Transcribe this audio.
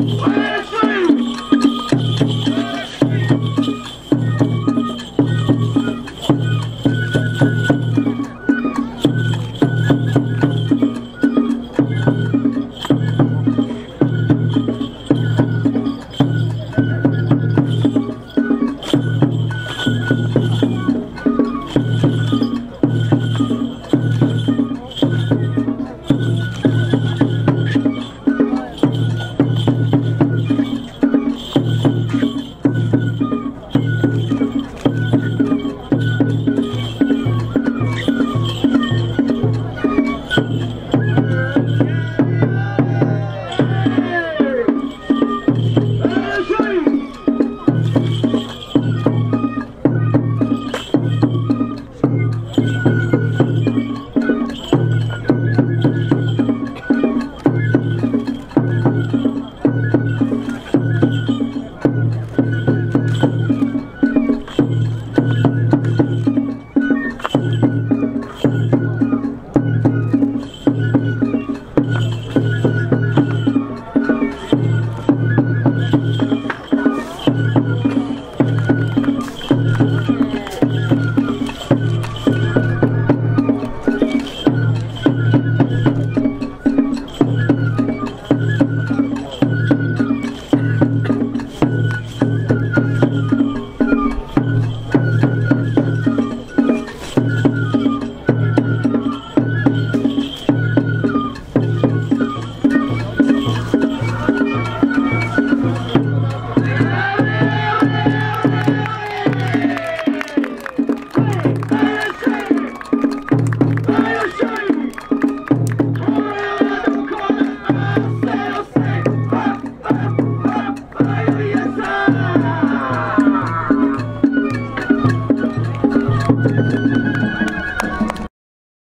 Wow.